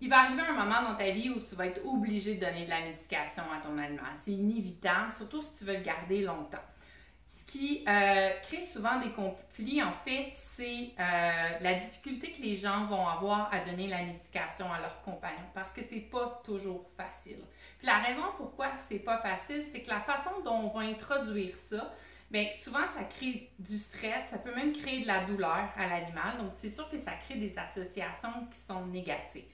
il va arriver un moment dans ta vie où tu vas être obligé de donner de la médication à ton animal. C'est inévitable, surtout si tu veux le garder longtemps. Ce qui euh, crée souvent des conflits, en fait, c'est euh, la difficulté que les gens vont avoir à donner la médication à leurs compagnons parce que c'est pas toujours facile. Puis la raison pourquoi c'est pas facile, c'est que la façon dont on va introduire ça, bien, souvent ça crée du stress, ça peut même créer de la douleur à l'animal. Donc c'est sûr que ça crée des associations qui sont négatives.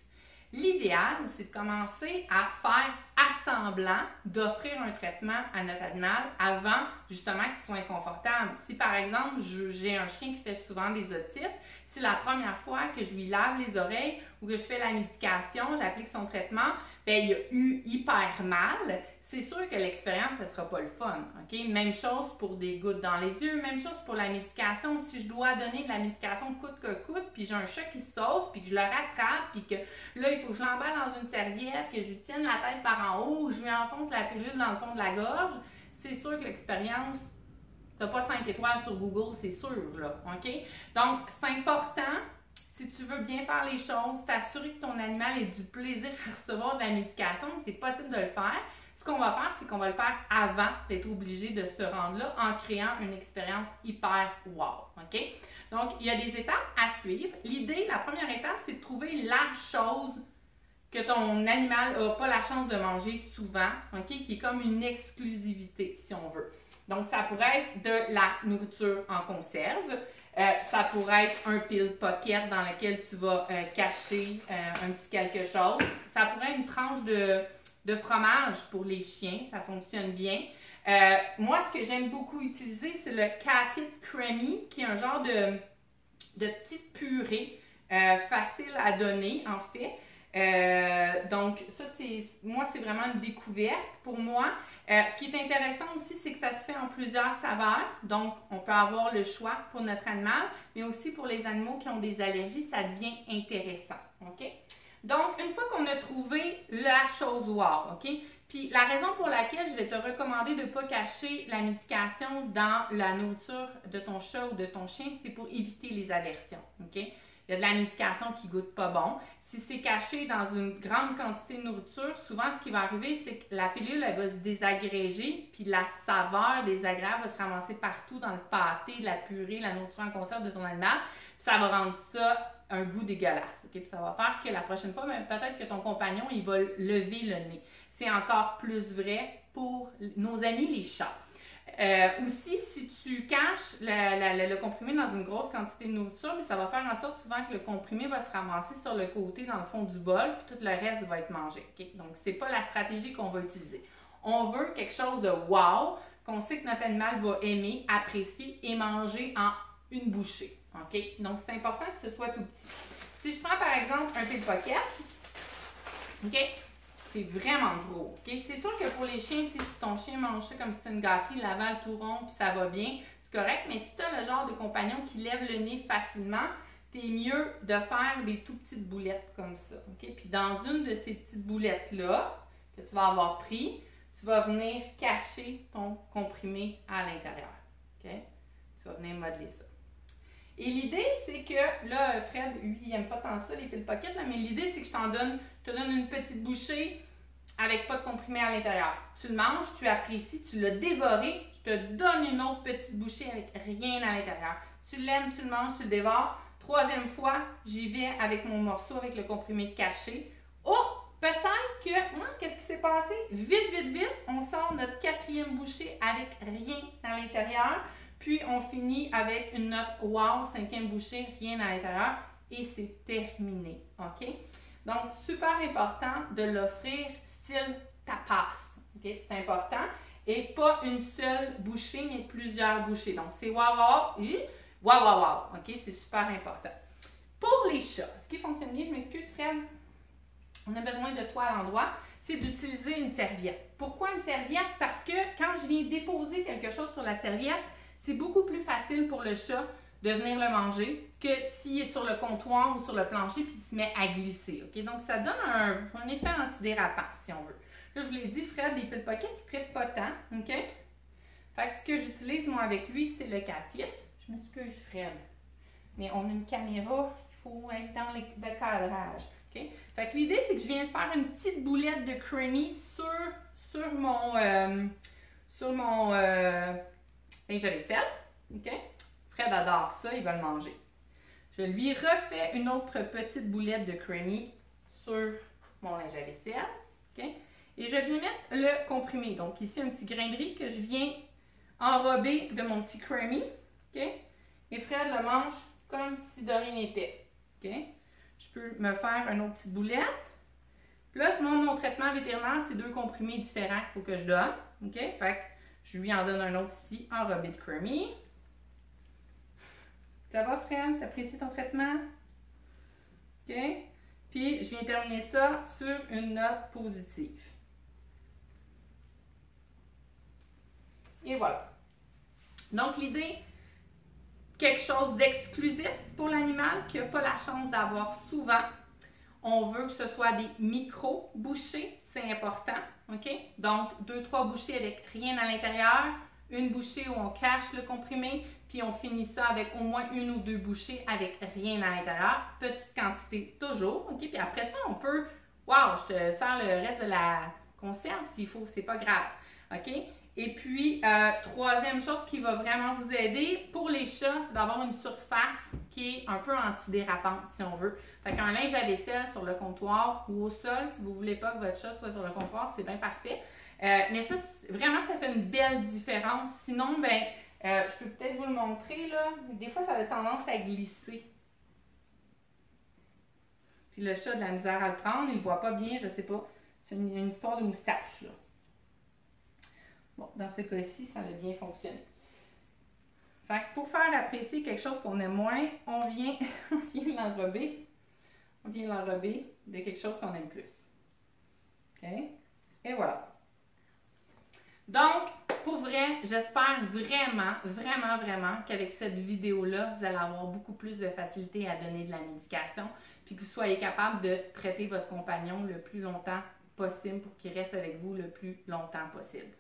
L'idéal, c'est de commencer à faire assemblant d'offrir un traitement à notre animal avant justement qu'il soit inconfortable. Si par exemple, j'ai un chien qui fait souvent des otites, si la première fois que je lui lave les oreilles ou que je fais la médication, j'applique son traitement, bien, il a eu hyper mal, c'est sûr que l'expérience, ne sera pas le fun. Même chose pour des gouttes dans les yeux, même chose pour la médication. Si je dois donner de la médication coûte que coûte, puis j'ai un chat qui se sauve, puis que je le rattrape, puis que là, il faut que je l'emballe dans une serviette, que je lui tienne la tête par en haut, ou je lui enfonce la pilule dans le fond de la gorge, c'est sûr que l'expérience, t'as pas 5 étoiles sur Google, c'est sûr, là. Donc, c'est important si tu veux bien faire les choses, t'assurer que ton animal ait du plaisir à recevoir de la médication, c'est possible de le faire. Ce qu'on va faire, c'est qu'on va le faire avant d'être obligé de se rendre là en créant une expérience hyper wow. OK? Donc, il y a des étapes à suivre. L'idée, la première étape, c'est de trouver la chose que ton animal n'a pas la chance de manger souvent, OK? Qui est comme une exclusivité, si on veut. Donc, ça pourrait être de la nourriture en conserve. Euh, ça pourrait être un pile pocket dans lequel tu vas euh, cacher euh, un petit quelque chose. Ça pourrait être une tranche de de fromage pour les chiens. Ça fonctionne bien. Euh, moi, ce que j'aime beaucoup utiliser, c'est le Cat Creamy, qui est un genre de, de petite purée euh, facile à donner, en fait. Euh, donc, ça, c'est moi, c'est vraiment une découverte pour moi. ce qui est intéressant aussi, c'est que ça se fait en plusieurs saveurs. Donc, on peut avoir le choix pour notre animal, mais aussi pour les animaux qui ont des allergies, ça devient intéressant. OK? Donc, une fois qu'on a trouvé la chose wow, OK? Puis la raison pour laquelle je vais te recommander de ne pas cacher la médication dans la nourriture de ton chat ou de ton chien, c'est pour éviter les aversions, OK? Il y a de la médication qui goûte pas bon. Si c'est caché dans une grande quantité de nourriture, souvent ce qui va arriver, c'est que la pilule elle va se désagréger, puis la saveur désagréable va se ramasser partout dans le pâté, la purée, la nourriture en conserve de ton animal. Puis ça va rendre ça un goût dégueulasse. ok? Puis ça va faire que la prochaine fois, peut-être que ton compagnon, il va lever le nez. C'est encore plus vrai pour nos amis les chats. Euh, aussi, si tu caches le comprimé dans une grosse quantité de nourriture, mais ça va faire en sorte souvent que le comprimé va se ramasser sur le côté, dans le fond du bol, puis tout le reste va être mangé. Okay? Donc, c'est pas la stratégie qu'on va utiliser. On veut quelque chose de wow, qu'on sait que notre animal va aimer, apprécier et manger en une bouchée. Donc, c'est important que ce soit tout petit. Si je prends par exemple un pocket, OK? C'est vraiment gros. OK? C'est sûr que pour les chiens, si ton chien mange ça comme si c'était une gâterie, l'avale tout rond, puis ça va bien, c'est correct. Mais si tu as le genre de compagnon qui lève le nez facilement, c'est mieux de faire des tout petites boulettes comme ça. OK? Puis dans une de ces petites boulettes-là, que tu vas avoir pris, tu vas venir cacher ton comprimé à l'intérieur. OK? Tu vas venir modeler ça. Et l'idée, c'est que, là, Fred, lui, il n'aime pas tant ça, les pill pockets, là, mais l'idée, c'est que je t'en donne, te donne une petite bouchée avec pas de comprimé à l'intérieur. Tu le manges, tu apprécies, tu l'as dévoré, je te donne une autre petite bouchée avec rien à l'intérieur. Tu l'aimes, tu le manges, tu le dévores. Troisième fois, j'y vais avec mon morceau, avec le comprimé caché. Oh! Peut-être que, hein, qu'est-ce qui s'est passé? Vite, vite, vite, on sort notre quatrième bouchée avec rien à l'intérieur. Puis on finit avec une note wow, cinquième bouchée, rien à l'intérieur et c'est terminé. OK? Donc, super important de l'offrir style tapas. OK? C'est important. Et pas une seule bouchée, mais plusieurs bouchées. Donc, c'est wow, wow et wow, wow, wow. OK? C'est super important. Pour les chats, ce qui fonctionne bien, je m'excuse, Fred, on a besoin de toi à l'endroit, c'est d'utiliser une serviette. Pourquoi une serviette? Parce que quand je viens déposer quelque chose sur la serviette, c'est beaucoup plus facile pour le chat de venir le manger que s'il est sur le comptoir ou sur le plancher puis il se met à glisser. Donc, ça donne un, effet antidérapant, si on veut. Là, je vous l'ai dit, Fred, des pile pockets, il ne pas tant. OK? Fait que ce que j'utilise, moi, avec lui, c'est le cat Je m'excuse, Fred. Mais on a une caméra, il faut être dans le cadrage. OK? Fait que l'idée, c'est que je viens de faire une petite boulette de creamy sur, sur mon, euh, sur mon euh, linge à vaisselle. OK? Fred adore ça, il va le manger. Je lui refais une autre petite boulette de creamy sur mon linge à vaisselle. OK? Et je viens mettre le comprimé. Donc ici, un petit grain de riz que je viens enrober de mon petit creamy. OK? Et Fred le mange comme si de rien n'était. OK? Je peux me faire une autre petite boulette. Puis là, mon, traitement vétérinaire, c'est deux comprimés différents qu'il faut que je donne. OK? Fait que je lui en donne un autre ici, enrobé de creamy. Ça va, Fred? T'apprécies ton traitement? OK? Puis, je viens terminer ça sur une note positive. Et voilà. Donc, l'idée, quelque chose d'exclusif pour l'animal qui n'a pas la chance d'avoir souvent. On veut que ce soit des micro-bouchées, c'est important. OK? Donc, deux, trois bouchées avec rien à l'intérieur, une bouchée où on cache le comprimé, puis on finit ça avec au moins une ou deux bouchées avec rien à l'intérieur. Petite quantité toujours. OK? Puis après ça, on peut. Waouh, je te sers le reste de la conserve s'il faut, c'est pas grave. OK? Et puis, euh, troisième chose qui va vraiment vous aider pour les chats, c'est d'avoir une surface qui est un peu antidérapante, si on veut. Fait qu'un linge à vaisselle sur le comptoir ou au sol, si vous voulez pas que votre chat soit sur le comptoir, c'est bien parfait. Euh, mais ça, vraiment, ça fait une belle différence. Sinon, ben, euh, je peux peut-être vous le montrer, là. Des fois, ça a tendance à glisser. Puis le chat a de la misère à le prendre, il ne voit pas bien, je sais pas. C'est une, une histoire de moustache, là. Bon, dans ce cas-ci, ça a bien fonctionné. Fait que pour faire apprécier quelque chose qu'on aime moins, on vient, vient l'enrober. On vient l'enrober de quelque chose qu'on aime plus. OK? Et voilà. Donc, pour vrai, j'espère vraiment, vraiment, vraiment qu'avec cette vidéo-là, vous allez avoir beaucoup plus de facilité à donner de la médication, puis que vous soyez capable de traiter votre compagnon le plus longtemps possible pour qu'il reste avec vous le plus longtemps possible.